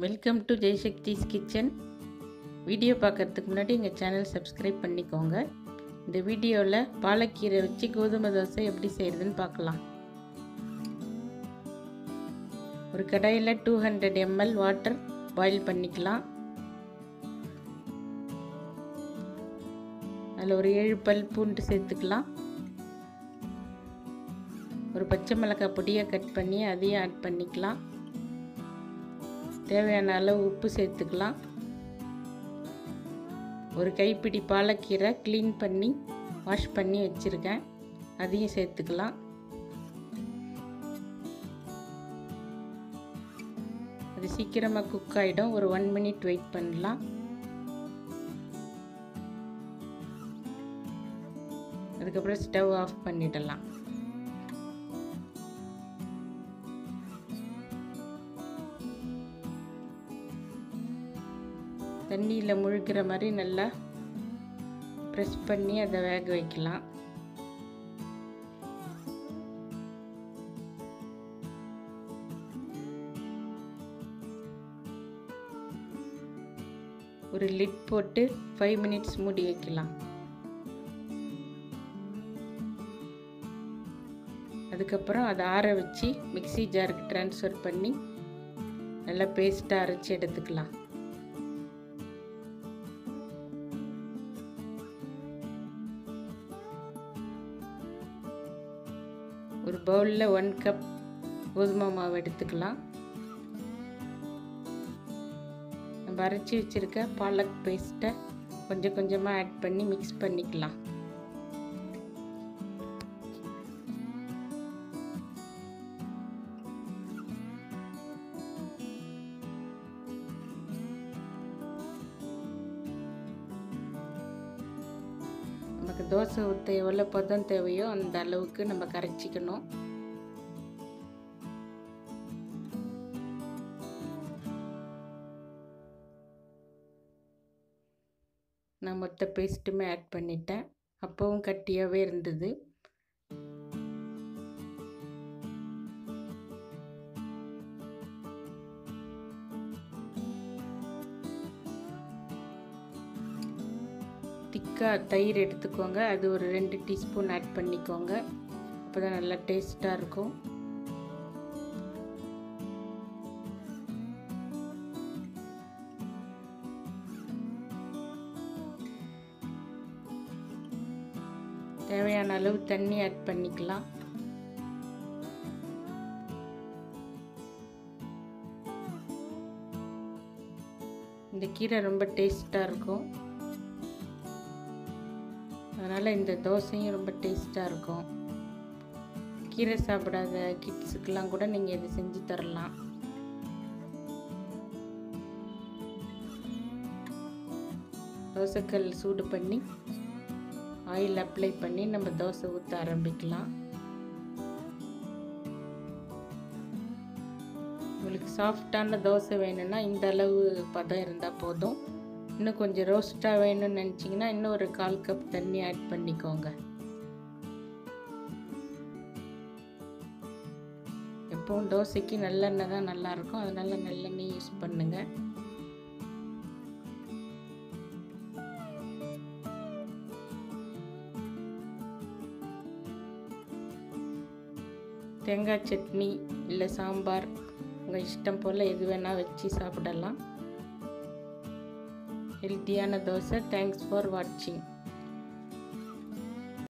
Welcome to Jaishakthi's kitchen video பார்க்கறதுக்கு முன்னாடி எங்கள் சேனல் சப்ஸ்கிரைப் பண்ணிக்கோங்க. இந்த வீடியோவில் பாலக்கீரை வச்சு கோதுமை தோசை எப்படி செய்கிறதுன்னு பார்க்கலாம். ஒரு கடாயில் two hundred ml water boil பண்ணிக்கலாம். அதில் ஒரு ஏழு பல் பூண்டு சேர்த்துக்கலாம். ஒரு பச்சை மிளகாய் பொடியை கட் பண்ணி அதையும் ஆட் பண்ணிக்கலாம். தேவையான அளவு உப்பு சேர்த்துக்கலாம். ஒரு கைப்பிடி பாலக்கீரை க்ளீன் பண்ணி வாஷ் பண்ணி வச்சுருக்கேன். அதையும் சேர்த்துக்கலாம். அது சீக்கிரமாக குக் ஆகிடும் ஒரு ஒன் மினிட் வெயிட் பண்ணலாம். அதுக்கப்புறம் ஸ்டவ் ஆஃப் பண்ணிடலாம். தண்ணியில் முழுக்கிற மாதிரி நல்லா ப்ரெஸ் பண்ணி அதை வேக வைக்கலாம். ஒரு லிட் போட்டு ஃபைவ் மினிட்ஸ் மூடி வைக்கலாம். அதுக்கப்புறம் அதை ஆற வச்சு மிக்சி ஜாருக்கு ட்ரான்ஸ்ஃபர் பண்ணி நல்லா பேஸ்ட்டாக அரைச்சி எடுத்துக்கலாம். ஒரு பவுலில் ஒன் கப் கோதுமை மாவு எடுத்துக்கலாம். நம்ம அரைச்சி வச்சுருக்க பாலக் பேஸ்ட்டை கொஞ்சம் கொஞ்சமாக ஆட் பண்ணி மிக்ஸ் பண்ணிக்கலாம். நமக்கு தோசை ஊற்ற எவ்வளோ பதம் தேவையோ அந்த அளவுக்கு நம்ம கரைச்சிக்கணும். நான் மொத்த பேஸ்ட்டுமே ஆட் பண்ணிட்டேன். அப்போவும் கட்டியாகவே இருந்தது. திக்காக தயிர் எடுத்துக்கோங்க. அது ஒரு ரெண்டு டீஸ்பூன் ஆட் பண்ணிக்கோங்க. அப்போ தான் நல்லா டேஸ்ட்டாக இருக்கும். தேவையான அளவு தண்ணி ஆட் பண்ணிக்கலாம். இந்த கீரை ரொம்ப டேஸ்ட்டாக இருக்கும். அதனால் இந்த தோசையும் ரொம்ப டேஸ்ட்டாக இருக்கும். கீரை சாப்பிடாத கிட்ஸுக்கெலாம் கூட நீங்கள் இதை செஞ்சு தரலாம். தோசைக்கல் சூடு பண்ணி ஆயில் அப்ளை பண்ணி நம்ம தோசை ஊற்ற ஆரம்பிக்கலாம். உங்களுக்கு சாஃப்டான தோசை வேணும்னா இந்த அளவு பதம் இருந்தால் போதும். இன்னும் கொஞ்சம் ரோஸ்ட்டாக வேணும்னு நினச்சிங்கன்னா இன்னும் ஒரு கால் கப் தண்ணி ஆட் பண்ணிக்கோங்க. எப்பவும் தோசைக்கு நல்லெண்ணெய் தான் நல்லாயிருக்கும். அதனால் நல்லெண்ணெய் யூஸ் பண்ணுங்கள் தேங்காய் சட்னி இல்லை சாம்பார் உங்கள் இஷ்டம் போல் எது வேணால் வச்சு சாப்பிடலாம். ஹெல்த்தியான தோசை. தேங்க்ஸ் ஃபார் வாட்சிங்